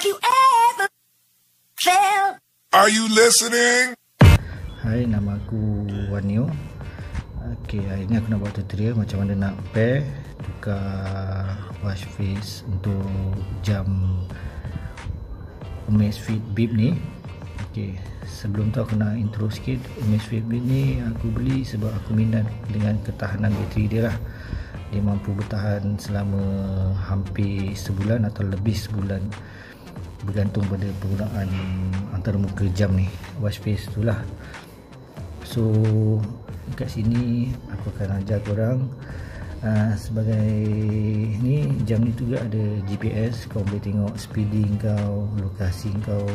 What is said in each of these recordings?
Have you ever felt? Are you listening? Hai, nama aku Wanyo. Okey, hari ni aku nak buat tutorial macam mana nak pair tukar wash face untuk jam Amazfit Bip ni. Okey, sebelum tu aku nak intro sikit. Amazfit Bip ni aku beli sebab aku minat dengan ketahanan bateri dia lah. Dia mampu bertahan selama hampir sebulan atau lebih sebulan bergantung pada penggunaan antara muka jam ni wash face tu lah. So kat sini aku akan ajar korang uh, sebagai ni jam ni juga ada GPS kau boleh tengok speeding kau lokasi kau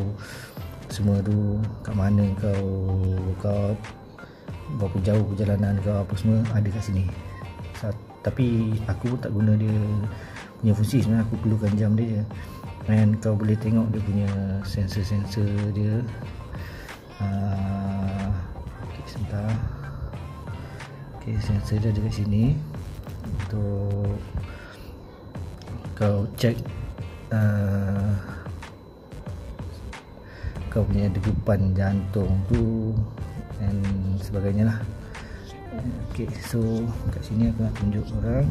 semua tu kat mana kau kau berapa jauh perjalanan kau apa semua ada kat sini. Tapi aku pun tak guna dia punya fungsi sebenarnya aku perlukan jam dia je and kau boleh tengok dia punya sensor-sensor dia. Uh, ok sebentar. Ok sensor dia ada kat sini. Untuk kau check uh, kau punya degupan jantung tu dan sebagainya lah. Ok so kat sini aku nak tunjuk korang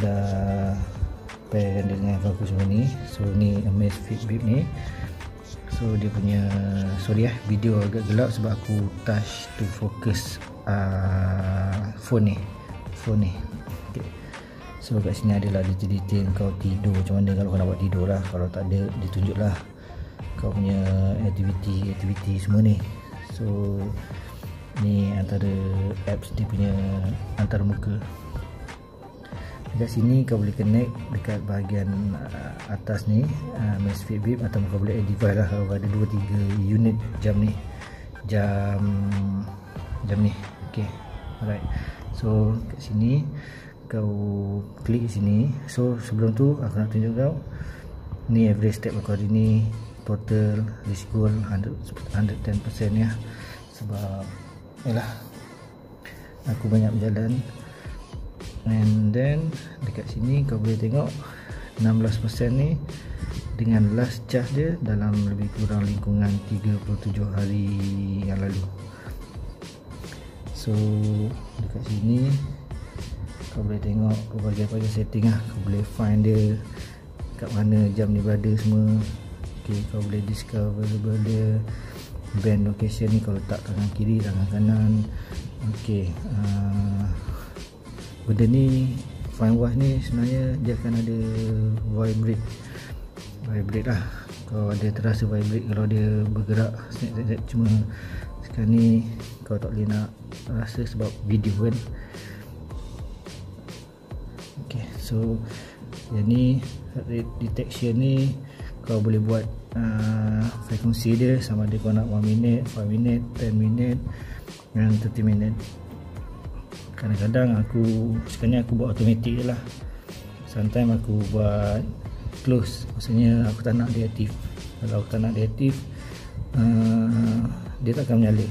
dah pair dengan vacuum semua ni. So ni Amazfit Bip ni. So dia punya sorry eh video agak gelap sebab aku touch to focus uh, phone ni. Phone ni. Okay. so kat sini adalah detail-detail kau tidur. Macam mana kalau kau nak buat tidur lah. Kalau tak ada ditunjuk lah kau punya activity semua ni. So ni antara apps dia punya antar muka dekat sini kau boleh connect dekat bahagian uh, atas ni uh, Mesfit Bip atau kau boleh device lah kalau ada 2-3 unit jam ni. Jam jam ni. Ok alright. So kat sini kau klik sini. So sebelum tu aku nak tunjuk kau ni average step aku hari ni total risiko 100, 110% ya. Sebab yalah aku banyak berjalan and then dekat sini kau boleh tengok 16% ni dengan last charge dia dalam lebih kurang lingkungan 37 hari yang lalu. So dekat sini kau boleh tengok berbagai-bagai setting lah. Kau boleh find dia kat mana jam ni berada semua. Ok kau boleh discover dia. Band location ni kau letak tangan kiri tangan kanan. Ok uh, benda ni fine wash ni sebenarnya dia akan ada vibrate. Vibrate lah. Kalau ada terasa vibrate kalau dia bergerak snap, snap, snap. cuma sekarang ni kau tak boleh nak rasa sebab video kan. Ok so yang ni rate detection ni kau boleh buat uh, frekuensi dia sama ada kau nak 1 minute 5 minute 10 minute dan 30 minute kadang-kadang aku sekarang aku buat automatic je lah. Sometimes aku buat close. Maksudnya aku tak nak dia aktif kalau aku tak nak dia aktif uh, dia tak akan menyala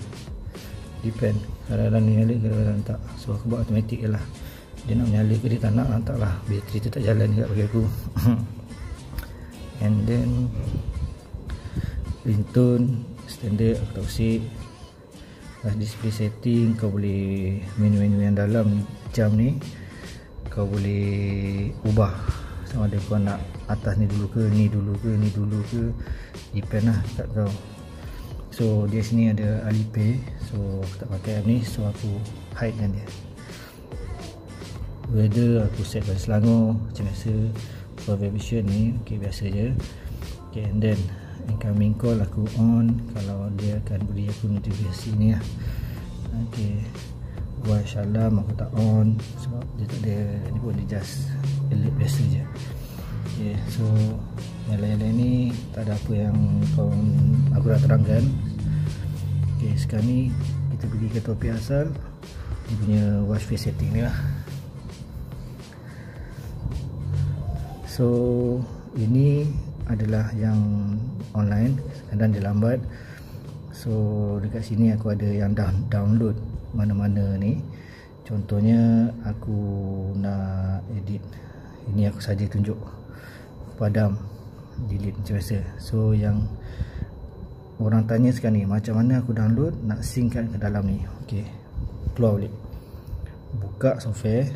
depend. Kadang-kadang menyala kadang-kadang tak. So aku buat automatic je lah. Dia nak menyala ke dia tak nak tak lah. Bateri tu tak jalan juga bagi aku. And then ringtone standard aku tak usik Flash display setting kau boleh menu-menu yang dalam jam ni kau boleh ubah. Sama ada kau nak atas ni dulu ke ni dulu ke ni dulu ke depend lah kat kau. So dia sini ada Alipay. So aku tak pakai app ni so aku hide kan dia. Weather aku set pada Selangor macam biasa. For vibration ni ok biasa je. Ok and then incoming call aku on. Kalau dia akan beri aku notifikasi ni lah. Ok. Voice alarm aku tak on. Sebab dia tak ada ni pun dia just alert biasa je. Ok so yang lain-lain ni tak ada apa yang kau aku nak terangkan. Ok sekarang ni kita pergi ke topik asal. Dia punya watch face setting ni lah. So ini adalah yang online kadang dia lambat so dekat sini aku ada yang download mana-mana ni. Contohnya aku nak edit. Ini aku saja tunjuk. Padam delete macam biasa. So yang orang tanya sekarang ni macam mana aku download nak synckan ke dalam ni? Ok keluar balik. Buka software.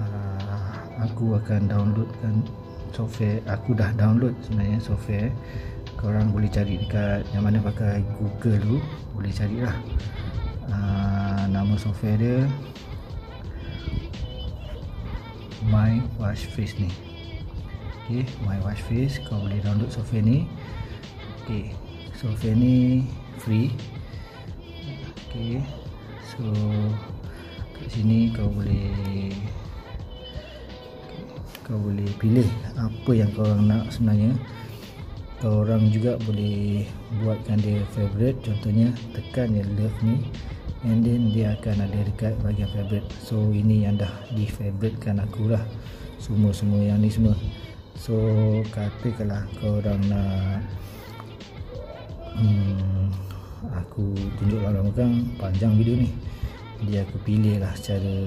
Uh, aku akan downloadkan software aku dah download sebenarnya software. Korang boleh cari dekat yang mana pakai google tu boleh carilah. Uh, nama software dia my wash face ni. Ok my wash face kau boleh download software ni. Ok software ni free. Ok so kat sini kau boleh kau boleh pilih apa yang kau orang nak sebenarnya. Kau orang juga boleh buatkan dia favorite contohnya tekan je love ni and then dia akan ada dekat bahagian favorite so ini yang dah di favoritekan aku lah. Semua-semua yang ni semua. So katakanlah kau orang nak hmm, aku tunjuk dalam belakang panjang video ni. Jadi aku pilih lah secara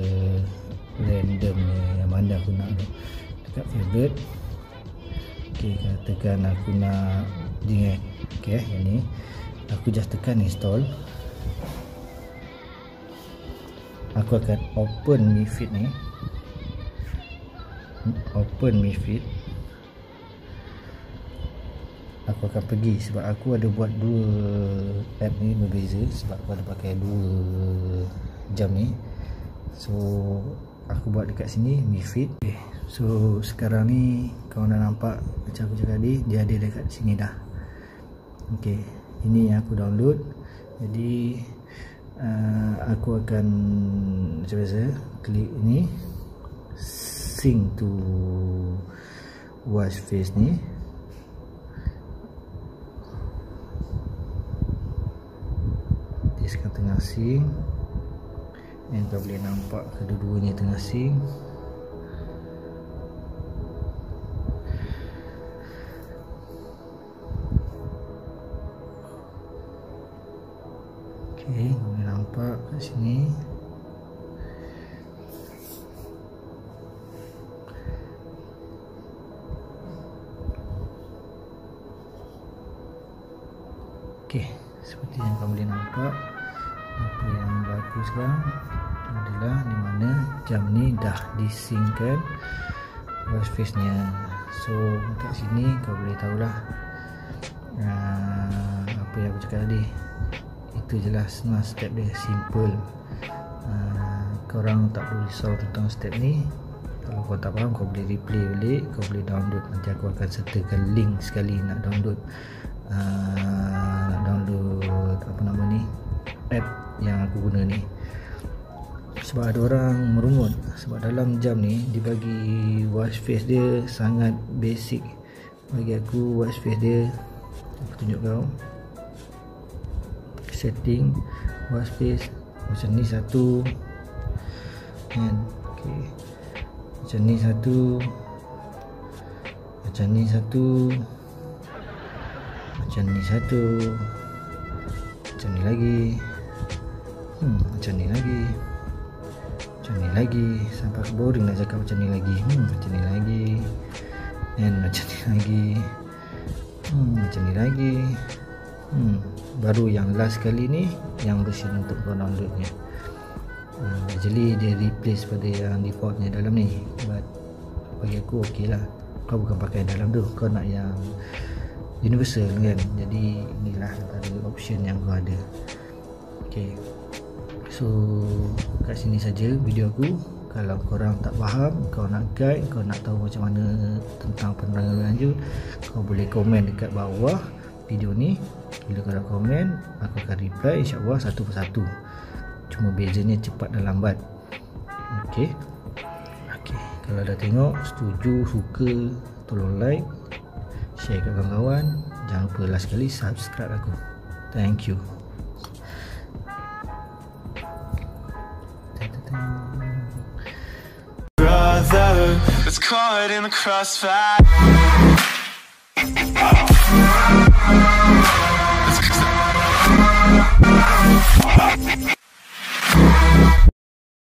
random yang mana aku nak dekat favorite ok katakan aku nak dengan ok yang ni. Aku just tekan install. Aku akan open mi feed ni. Open mi feed aku akan pergi sebab aku ada buat dua app ni berbeza sebab aku ada pakai dua jam ni. So aku buat dekat sini mi feed. Okay. so sekarang ni kau dah nampak macam aku cakap tadi dia ada dekat sini dah. Ok ini yang aku download. Jadi uh, aku akan macam biasa klik ni. Sync to wash face ni. Dia sekarang tengah sync dan kau boleh nampak kedua-duanya tengah sync Okey, boleh nampak kat sini. Okey, seperti yang kau boleh nampak apa yang berlaku sekarang adalah di mana jam ni dah disingkan watch face nya. So kat sini kau boleh tahulah uh, apa yang aku cakap tadi. Itu jelas semua step dia simple. Uh, korang tak perlu risau tentang step ni. Kalau kau tak faham kau boleh replay balik kau boleh download. Nanti aku akan sertakan link sekali nak download. Uh, nak download apa nama ni app yang aku guna ni sebab ada orang merungut. Sebab dalam jam ni dibagi watch face dia sangat basic. Bagi aku watch face dia aku tunjuk kau setting workspace macam ni satu. Kan? Okey. Macam ni satu. Macam ni satu. Macam ni satu. Macam ni lagi. Hmm macam ni lagi macam ni lagi. Sampai boring nak cakap macam ni lagi. Hmm macam ni lagi. And macam ni lagi. Hmm macam ni lagi. Hmm baru yang last kali ni yang version untuk kau downloadnya. Uh, jadi dia replace pada yang defaultnya dalam ni. But bagi aku ok lah. Kau bukan pakai dalam tu. Kau nak yang universal kan? Jadi inilah antara option yang kau ada. Ok so kat sini saja video aku. Kalau korang tak faham kau nak guide kau nak tahu macam mana tentang penerangan lanjut kau boleh komen dekat bawah video ni. Bila dah komen aku akan reply insyaAllah satu persatu. Cuma bezanya cepat dan lambat. Ok ok kalau dah tengok setuju suka tolong like share kat kawan-kawan. Jangan lupa last sekali subscribe aku. Thank you brother that's caught in the crossfire